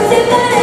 loucura, se